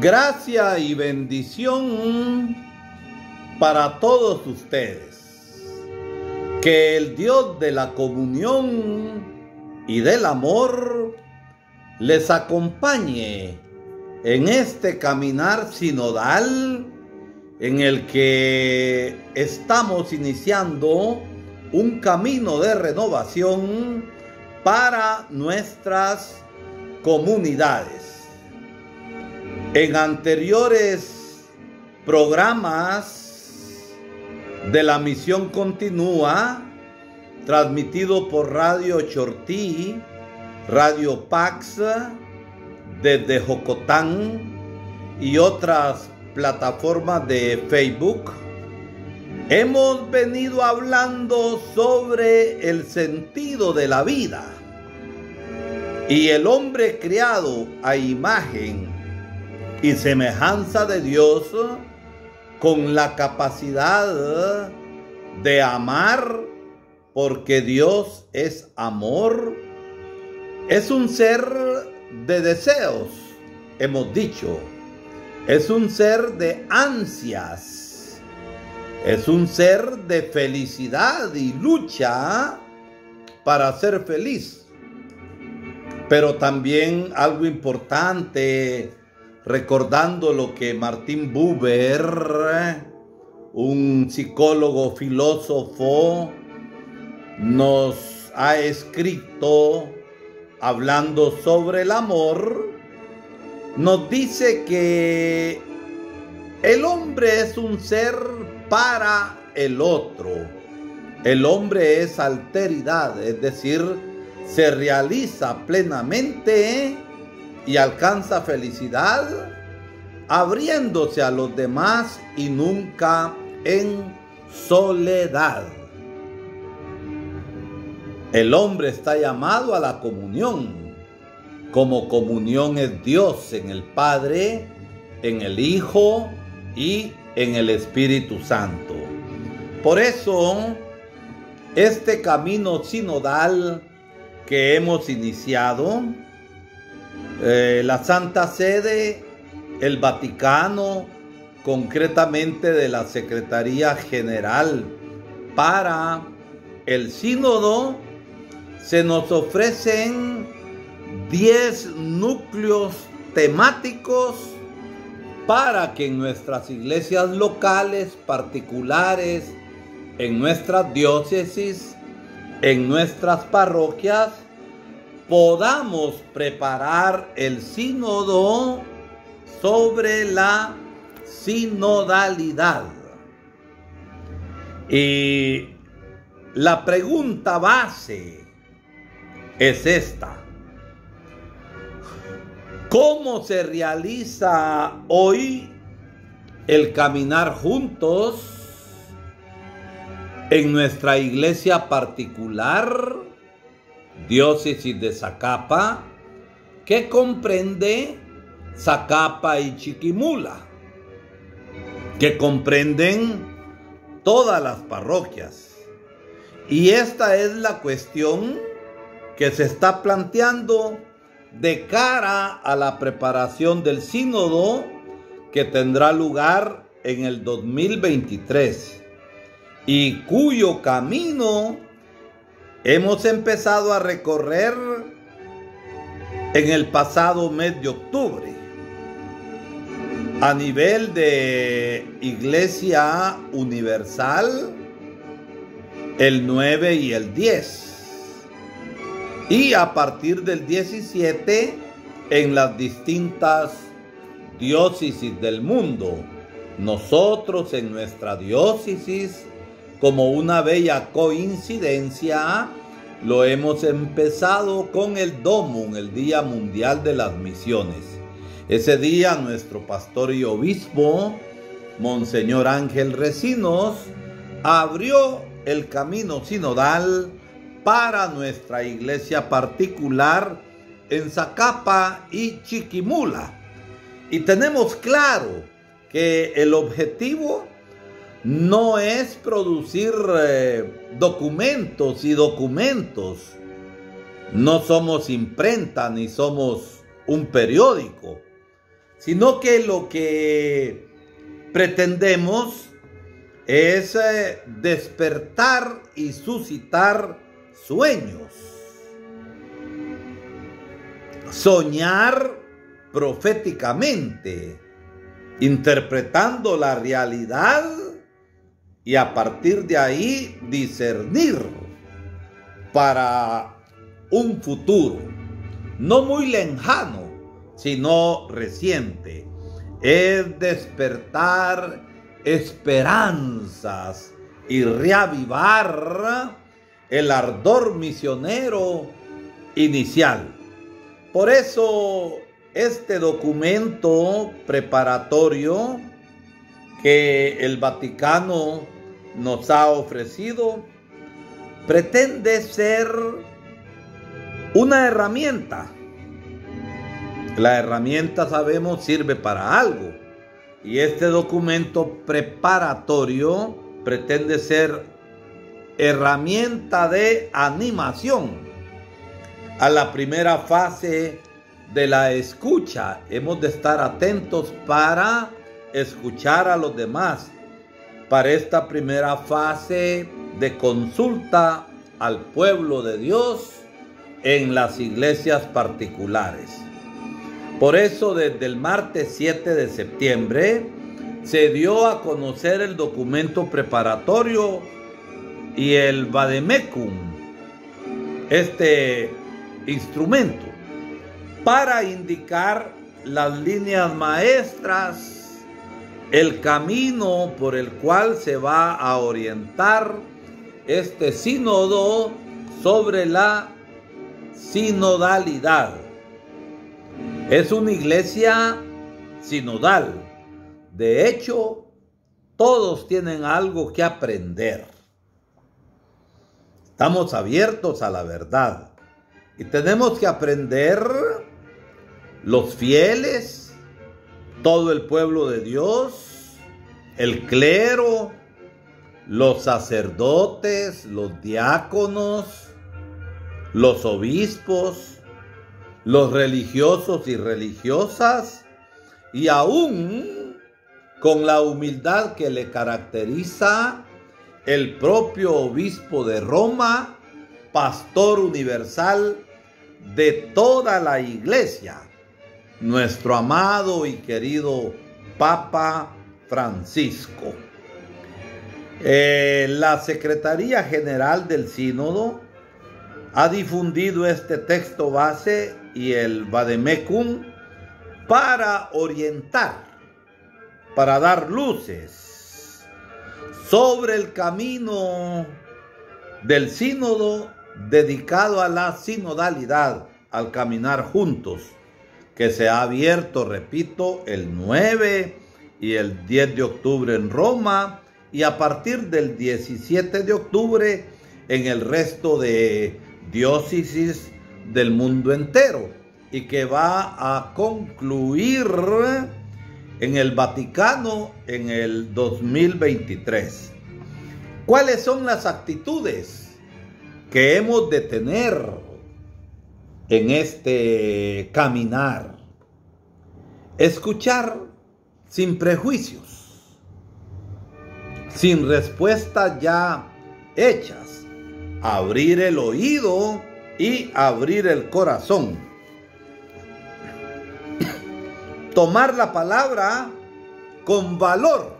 Gracia y bendición para todos ustedes. Que el Dios de la comunión y del amor les acompañe en este caminar sinodal en el que estamos iniciando un camino de renovación para nuestras comunidades. En anteriores programas de la misión continúa, transmitido por Radio Chortí, Radio Pax, desde Jocotán y otras plataformas de Facebook, hemos venido hablando sobre el sentido de la vida y el hombre creado a imagen y semejanza de Dios con la capacidad de amar porque Dios es amor. Es un ser de deseos, hemos dicho. Es un ser de ansias. Es un ser de felicidad y lucha para ser feliz. Pero también algo importante recordando lo que Martín Buber, un psicólogo filósofo, nos ha escrito hablando sobre el amor, nos dice que el hombre es un ser para el otro. El hombre es alteridad, es decir, se realiza plenamente y alcanza felicidad abriéndose a los demás y nunca en soledad. El hombre está llamado a la comunión, como comunión es Dios en el Padre, en el Hijo y en el Espíritu Santo. Por eso, este camino sinodal que hemos iniciado, eh, la Santa Sede, el Vaticano, concretamente de la Secretaría General para el Sínodo, se nos ofrecen 10 núcleos temáticos para que en nuestras iglesias locales, particulares, en nuestras diócesis, en nuestras parroquias, podamos preparar el sínodo sobre la sinodalidad. Y la pregunta base es esta. ¿Cómo se realiza hoy el caminar juntos en nuestra iglesia particular? Diócesis de Zacapa, que comprende Zacapa y Chiquimula, que comprenden todas las parroquias. Y esta es la cuestión que se está planteando de cara a la preparación del sínodo que tendrá lugar en el 2023 y cuyo camino hemos empezado a recorrer en el pasado mes de octubre a nivel de Iglesia Universal el 9 y el 10 y a partir del 17 en las distintas diócesis del mundo. Nosotros en nuestra diócesis como una bella coincidencia, lo hemos empezado con el DOMUN, el Día Mundial de las Misiones. Ese día nuestro pastor y obispo, Monseñor Ángel Recinos, abrió el camino sinodal para nuestra iglesia particular en Zacapa y Chiquimula. Y tenemos claro que el objetivo no es producir eh, documentos y documentos. No somos imprenta ni somos un periódico, sino que lo que pretendemos es eh, despertar y suscitar sueños. Soñar proféticamente, interpretando la realidad y a partir de ahí discernir para un futuro, no muy lejano, sino reciente. Es despertar esperanzas y reavivar el ardor misionero inicial. Por eso este documento preparatorio que el Vaticano nos ha ofrecido pretende ser una herramienta. La herramienta, sabemos, sirve para algo. Y este documento preparatorio pretende ser herramienta de animación a la primera fase de la escucha. Hemos de estar atentos para escuchar a los demás para esta primera fase de consulta al pueblo de Dios en las iglesias particulares. Por eso desde el martes 7 de septiembre se dio a conocer el documento preparatorio y el Vademecum, este instrumento, para indicar las líneas maestras el camino por el cual se va a orientar este sínodo sobre la sinodalidad. Es una iglesia sinodal. De hecho, todos tienen algo que aprender. Estamos abiertos a la verdad. Y tenemos que aprender los fieles, todo el pueblo de Dios, el clero, los sacerdotes, los diáconos, los obispos, los religiosos y religiosas, y aún con la humildad que le caracteriza el propio obispo de Roma, pastor universal de toda la iglesia nuestro amado y querido Papa Francisco. Eh, la Secretaría General del Sínodo ha difundido este texto base y el Vademecum para orientar, para dar luces sobre el camino del sínodo dedicado a la sinodalidad, al caminar juntos que se ha abierto, repito, el 9 y el 10 de octubre en Roma y a partir del 17 de octubre en el resto de diócesis del mundo entero y que va a concluir en el Vaticano en el 2023. ¿Cuáles son las actitudes que hemos de tener en este caminar. Escuchar sin prejuicios, sin respuestas ya hechas. Abrir el oído y abrir el corazón. Tomar la palabra con valor,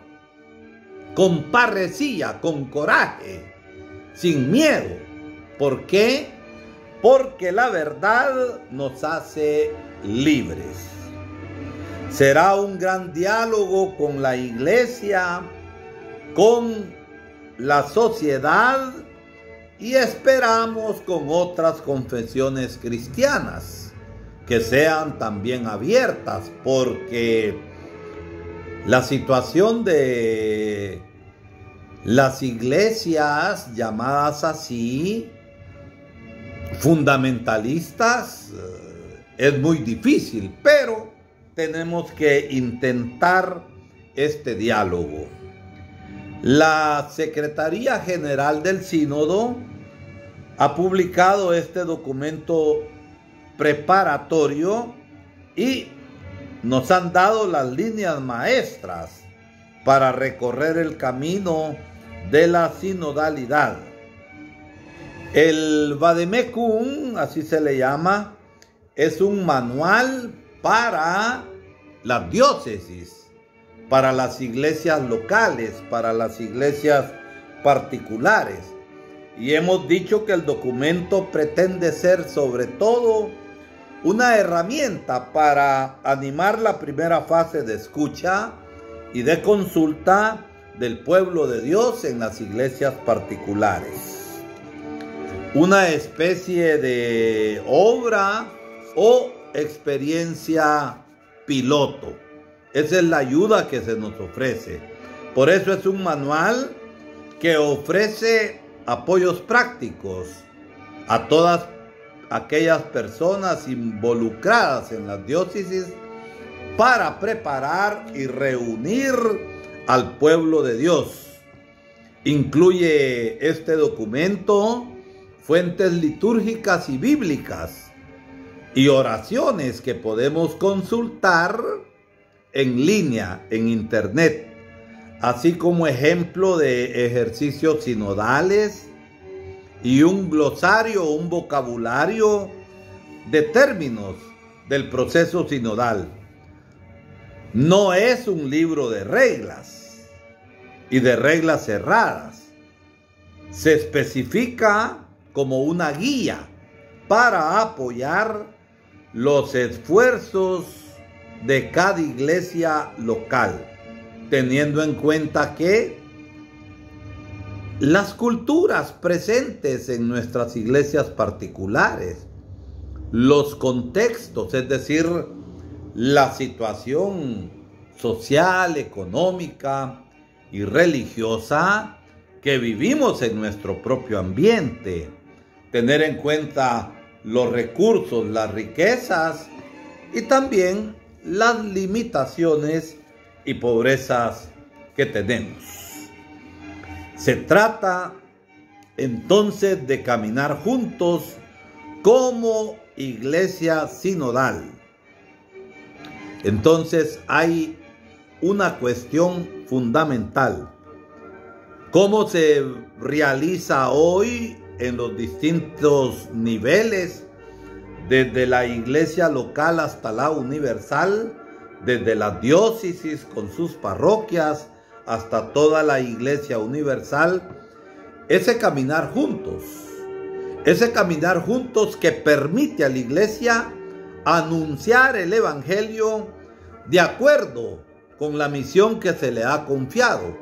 con parresía, con coraje, sin miedo. ¿Por qué? Porque la verdad nos hace libres. Será un gran diálogo con la iglesia, con la sociedad y esperamos con otras confesiones cristianas que sean también abiertas porque la situación de las iglesias llamadas así fundamentalistas eh, es muy difícil, pero tenemos que intentar este diálogo. La Secretaría General del Sínodo ha publicado este documento preparatorio y nos han dado las líneas maestras para recorrer el camino de la sinodalidad. El Vademecum, así se le llama, es un manual para las diócesis, para las iglesias locales, para las iglesias particulares. Y hemos dicho que el documento pretende ser sobre todo una herramienta para animar la primera fase de escucha y de consulta del pueblo de Dios en las iglesias particulares. Una especie de obra o experiencia piloto. Esa es la ayuda que se nos ofrece. Por eso es un manual que ofrece apoyos prácticos a todas aquellas personas involucradas en las diócesis para preparar y reunir al pueblo de Dios. Incluye este documento fuentes litúrgicas y bíblicas y oraciones que podemos consultar en línea, en internet, así como ejemplo de ejercicios sinodales y un glosario, un vocabulario de términos del proceso sinodal. No es un libro de reglas y de reglas cerradas. Se especifica como una guía para apoyar los esfuerzos de cada iglesia local, teniendo en cuenta que las culturas presentes en nuestras iglesias particulares, los contextos, es decir, la situación social, económica y religiosa que vivimos en nuestro propio ambiente, tener en cuenta los recursos, las riquezas y también las limitaciones y pobrezas que tenemos. Se trata entonces de caminar juntos como iglesia sinodal. Entonces hay una cuestión fundamental. ¿Cómo se realiza hoy en los distintos niveles, desde la iglesia local hasta la universal, desde las diócesis con sus parroquias hasta toda la iglesia universal, ese caminar juntos, ese caminar juntos que permite a la iglesia anunciar el Evangelio de acuerdo con la misión que se le ha confiado.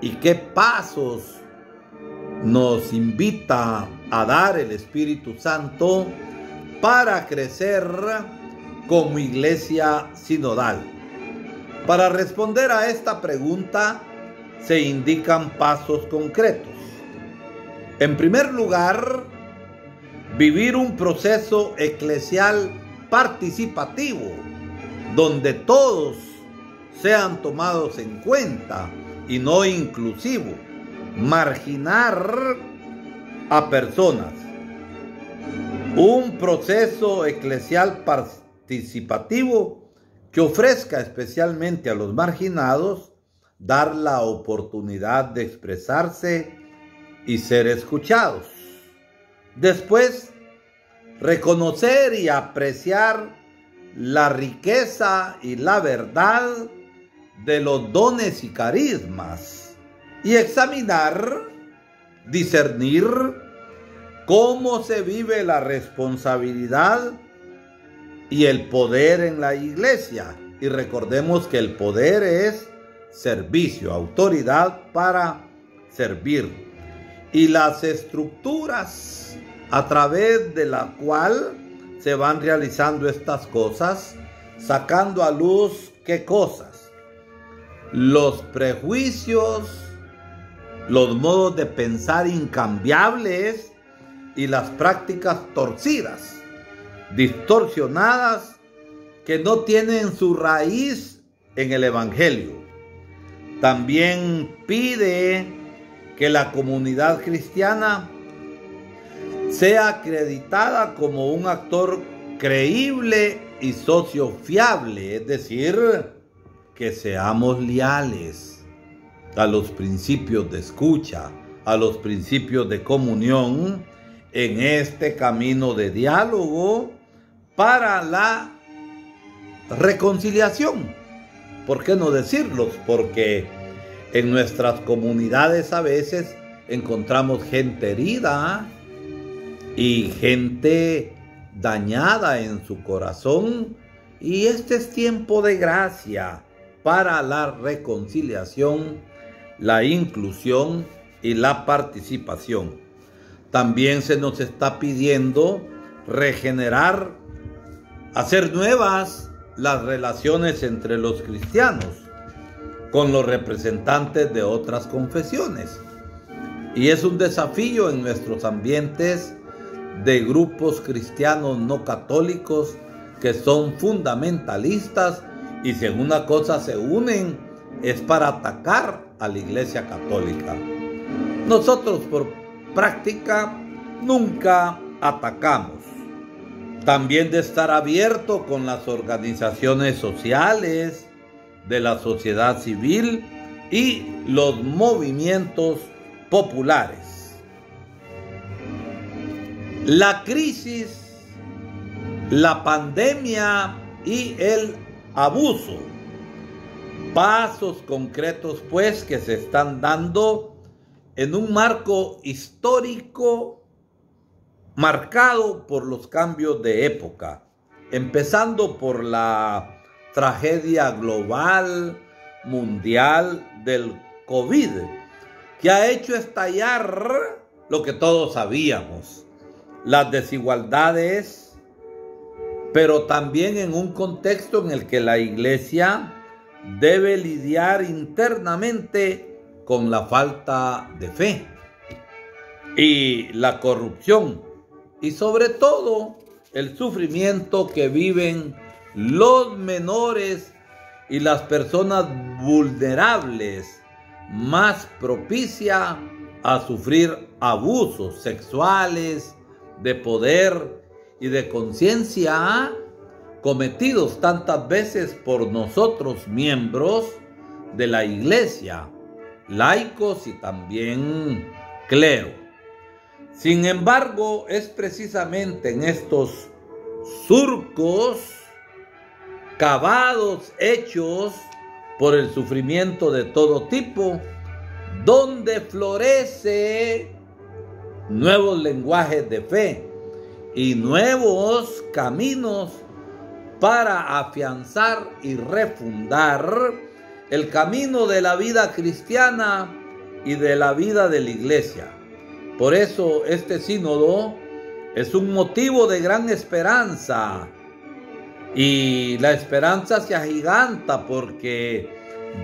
Y qué pasos nos invita a dar el Espíritu Santo para crecer como iglesia sinodal. Para responder a esta pregunta se indican pasos concretos. En primer lugar, vivir un proceso eclesial participativo, donde todos sean tomados en cuenta y no inclusivo marginar a personas. Un proceso eclesial participativo que ofrezca especialmente a los marginados dar la oportunidad de expresarse y ser escuchados. Después, reconocer y apreciar la riqueza y la verdad de los dones y carismas y examinar, discernir cómo se vive la responsabilidad y el poder en la iglesia. Y recordemos que el poder es servicio, autoridad para servir. Y las estructuras a través de la cual se van realizando estas cosas, sacando a luz qué cosas. Los prejuicios, los modos de pensar incambiables y las prácticas torcidas, distorsionadas, que no tienen su raíz en el Evangelio. También pide que la comunidad cristiana sea acreditada como un actor creíble y socio fiable, es decir, que seamos leales a los principios de escucha, a los principios de comunión en este camino de diálogo para la reconciliación. ¿Por qué no decirlos? Porque en nuestras comunidades a veces encontramos gente herida y gente dañada en su corazón y este es tiempo de gracia para la reconciliación, la inclusión y la participación. También se nos está pidiendo regenerar, hacer nuevas las relaciones entre los cristianos con los representantes de otras confesiones. Y es un desafío en nuestros ambientes de grupos cristianos no católicos que son fundamentalistas y si en una cosa se unen es para atacar a la iglesia católica. Nosotros por práctica nunca atacamos. También de estar abierto con las organizaciones sociales, de la sociedad civil y los movimientos populares. La crisis, la pandemia y el abuso. Pasos concretos pues que se están dando en un marco histórico marcado por los cambios de época, empezando por la tragedia global, mundial del COVID, que ha hecho estallar lo que todos sabíamos, las desigualdades, pero también en un contexto en el que la iglesia debe lidiar internamente con la falta de fe y la corrupción y sobre todo el sufrimiento que viven los menores y las personas vulnerables más propicia a sufrir abusos sexuales, de poder y de conciencia cometidos tantas veces por nosotros miembros de la iglesia, laicos y también clero. Sin embargo, es precisamente en estos surcos cavados, hechos por el sufrimiento de todo tipo, donde florece nuevos lenguajes de fe y nuevos caminos para afianzar y refundar el camino de la vida cristiana y de la vida de la iglesia. Por eso este sínodo es un motivo de gran esperanza y la esperanza se agiganta porque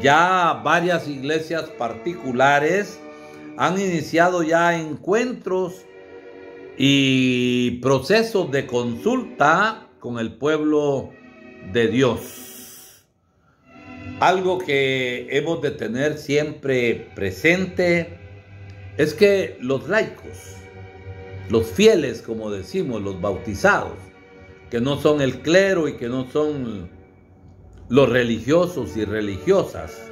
ya varias iglesias particulares han iniciado ya encuentros y procesos de consulta con el pueblo de Dios. Algo que hemos de tener siempre presente es que los laicos, los fieles, como decimos, los bautizados, que no son el clero y que no son los religiosos y religiosas.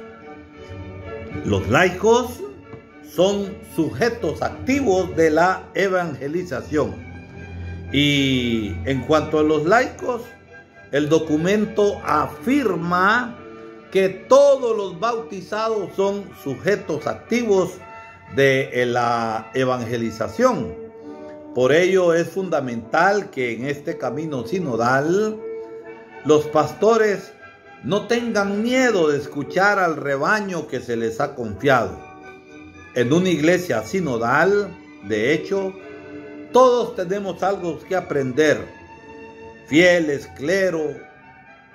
Los laicos son sujetos activos de la evangelización. Y en cuanto a los laicos, el documento afirma que todos los bautizados son sujetos activos de la evangelización. Por ello es fundamental que en este camino sinodal los pastores no tengan miedo de escuchar al rebaño que se les ha confiado. En una iglesia sinodal, de hecho, todos tenemos algo que aprender. Fieles, clero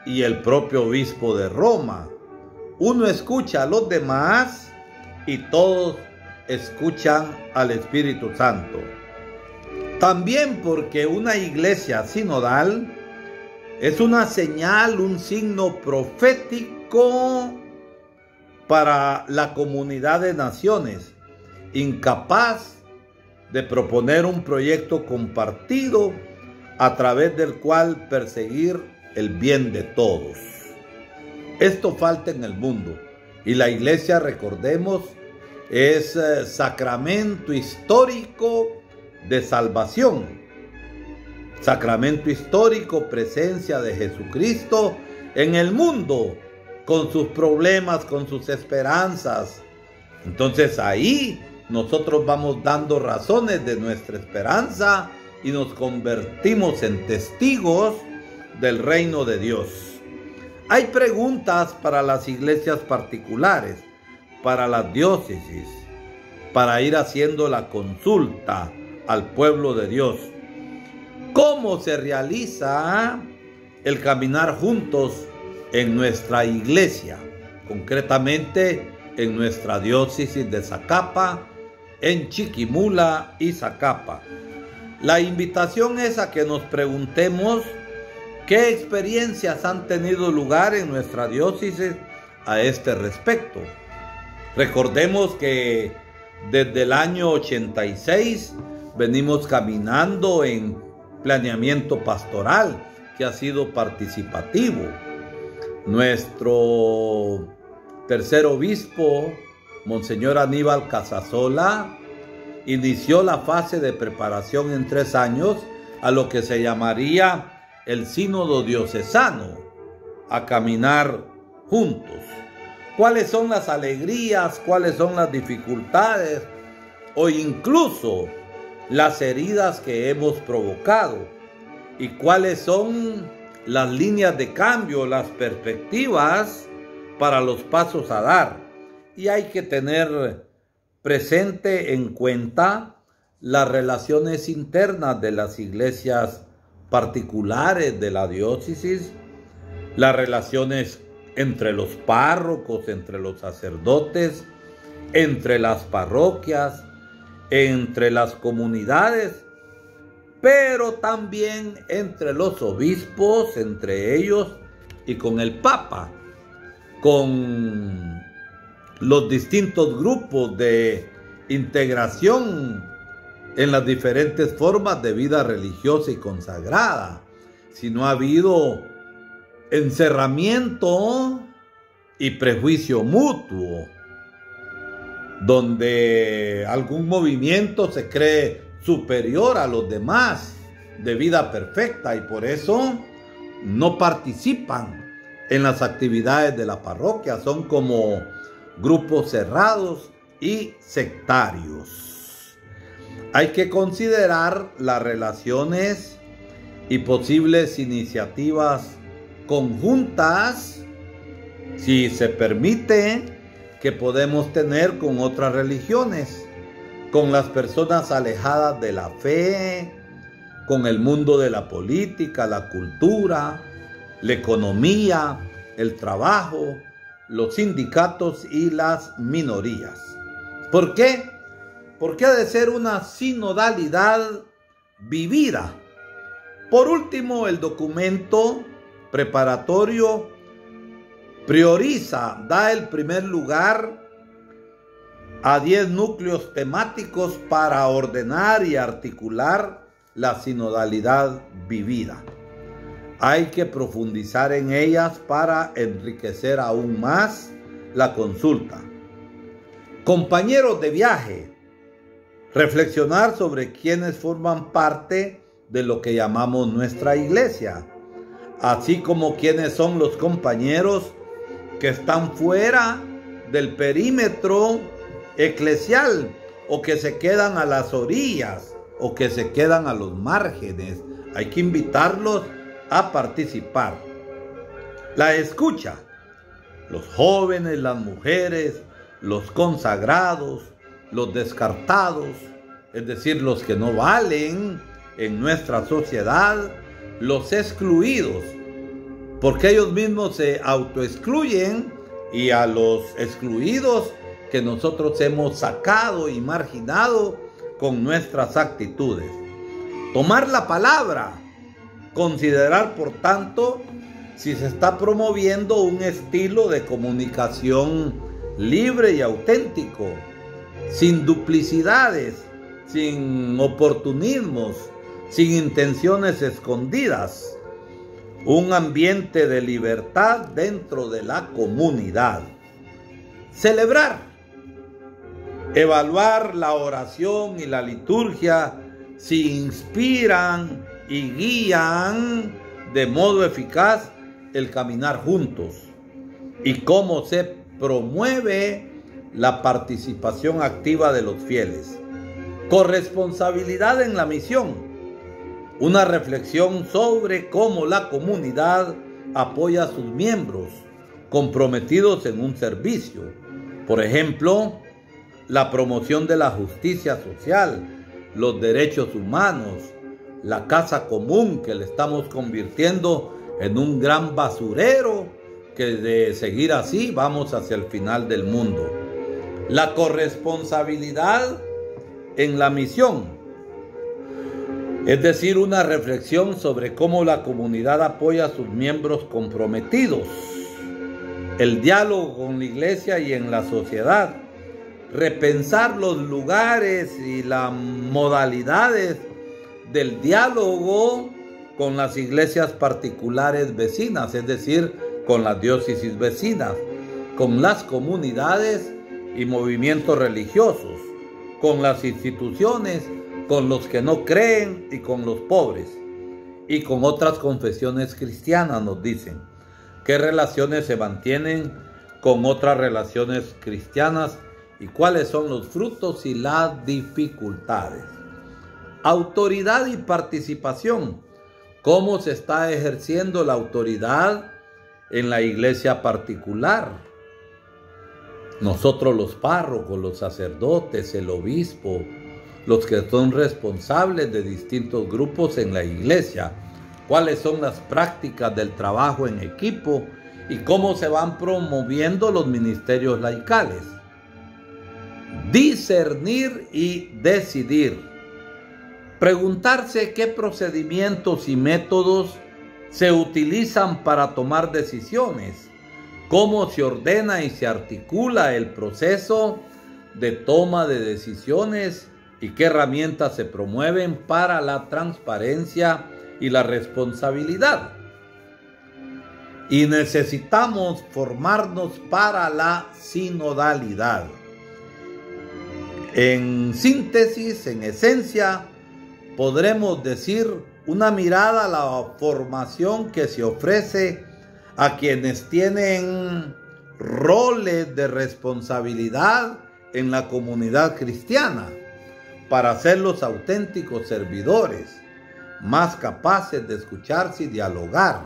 y el propio obispo de Roma. Uno escucha a los demás y todos escuchan al Espíritu Santo. También porque una iglesia sinodal es una señal, un signo profético para la comunidad de naciones, incapaz de proponer un proyecto compartido a través del cual perseguir el bien de todos. Esto falta en el mundo y la iglesia, recordemos, es eh, sacramento histórico de salvación. Sacramento histórico, presencia de Jesucristo en el mundo, con sus problemas, con sus esperanzas. Entonces ahí nosotros vamos dando razones de nuestra esperanza y nos convertimos en testigos del reino de Dios. Hay preguntas para las iglesias particulares, para las diócesis, para ir haciendo la consulta al pueblo de Dios. ¿Cómo se realiza el caminar juntos en nuestra iglesia? Concretamente en nuestra diócesis de Zacapa, en Chiquimula y Zacapa. La invitación es a que nos preguntemos qué experiencias han tenido lugar en nuestra diócesis a este respecto. Recordemos que desde el año 86 venimos caminando en planeamiento pastoral que ha sido participativo. Nuestro tercer obispo, Monseñor Aníbal Casasola, inició la fase de preparación en tres años a lo que se llamaría el sínodo diocesano, a caminar juntos. ¿Cuáles son las alegrías? ¿Cuáles son las dificultades? O incluso las heridas que hemos provocado. ¿Y cuáles son las líneas de cambio, las perspectivas para los pasos a dar? Y hay que tener presente en cuenta las relaciones internas de las iglesias particulares de la diócesis, las relaciones entre los párrocos, entre los sacerdotes, entre las parroquias, entre las comunidades, pero también entre los obispos, entre ellos y con el Papa, con los distintos grupos de integración en las diferentes formas de vida religiosa y consagrada, si no ha habido encerramiento y prejuicio mutuo, donde algún movimiento se cree superior a los demás de vida perfecta y por eso no participan en las actividades de la parroquia, son como grupos cerrados y sectarios. Hay que considerar las relaciones y posibles iniciativas conjuntas, si se permite, que podemos tener con otras religiones, con las personas alejadas de la fe, con el mundo de la política, la cultura, la economía, el trabajo, los sindicatos y las minorías. ¿Por qué? Porque ha de ser una sinodalidad vivida. Por último, el documento preparatorio prioriza, da el primer lugar a 10 núcleos temáticos para ordenar y articular la sinodalidad vivida. Hay que profundizar en ellas para enriquecer aún más la consulta. Compañeros de viaje, reflexionar sobre quienes forman parte de lo que llamamos nuestra iglesia, así como quienes son los compañeros que están fuera del perímetro eclesial o que se quedan a las orillas o que se quedan a los márgenes. Hay que invitarlos a participar. La escucha. Los jóvenes, las mujeres, los consagrados, los descartados, es decir, los que no valen en nuestra sociedad, los excluidos, porque ellos mismos se autoexcluyen y a los excluidos que nosotros hemos sacado y marginado con nuestras actitudes. Tomar la palabra Considerar, por tanto, si se está promoviendo un estilo de comunicación libre y auténtico, sin duplicidades, sin oportunismos, sin intenciones escondidas. un ambiente de libertad dentro de la comunidad. Celebrar, evaluar la oración y la liturgia si inspiran y guían de modo eficaz el caminar juntos y cómo se promueve la participación activa de los fieles. Corresponsabilidad en la misión una reflexión sobre cómo la comunidad apoya a sus miembros comprometidos en un servicio. Por ejemplo, la promoción de la justicia social, los derechos humanos, la casa común que le estamos convirtiendo en un gran basurero que de seguir así vamos hacia el final del mundo. La corresponsabilidad en la misión es decir, una reflexión sobre cómo la comunidad apoya a sus miembros comprometidos, el diálogo con la iglesia y en la sociedad, repensar los lugares y las modalidades del diálogo con las iglesias particulares vecinas, es decir, con las diócesis vecinas, con las comunidades y movimientos religiosos, con las instituciones con los que no creen y con los pobres, y con otras confesiones cristianas, nos dicen. ¿Qué relaciones se mantienen con otras relaciones cristianas y cuáles son los frutos y las dificultades? Autoridad y participación. ¿Cómo se está ejerciendo la autoridad en la iglesia particular? Nosotros los párrocos, los sacerdotes, el obispo, los que son responsables de distintos grupos en la iglesia, cuáles son las prácticas del trabajo en equipo y cómo se van promoviendo los ministerios laicales. Discernir y decidir. Preguntarse qué procedimientos y métodos se utilizan para tomar decisiones, cómo se ordena y se articula el proceso de toma de decisiones y qué herramientas se promueven para la transparencia y la responsabilidad. Y necesitamos formarnos para la sinodalidad. En síntesis, en esencia, podremos decir una mirada a la formación que se ofrece a quienes tienen roles de responsabilidad en la comunidad cristiana para ser los auténticos servidores, más capaces de escucharse y dialogar.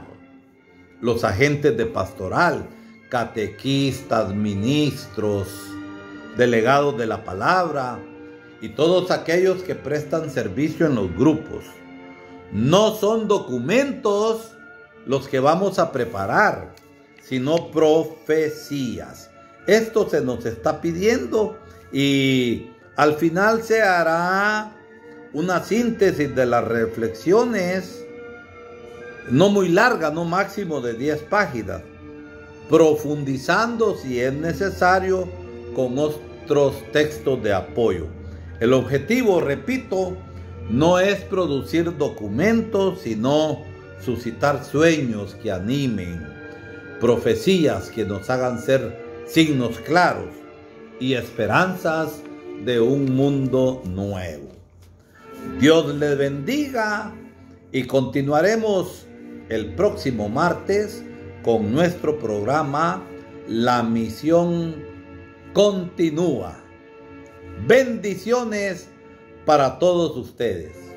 Los agentes de pastoral, catequistas, ministros, delegados de la palabra y todos aquellos que prestan servicio en los grupos. No son documentos los que vamos a preparar, sino profecías. Esto se nos está pidiendo y al final se hará una síntesis de las reflexiones, no muy larga, no máximo de 10 páginas, profundizando si es necesario con otros textos de apoyo. El objetivo, repito, no es producir documentos, sino suscitar sueños que animen, profecías que nos hagan ser signos claros y esperanzas de un mundo nuevo. Dios les bendiga y continuaremos el próximo martes con nuestro programa La misión continúa. Bendiciones para todos ustedes.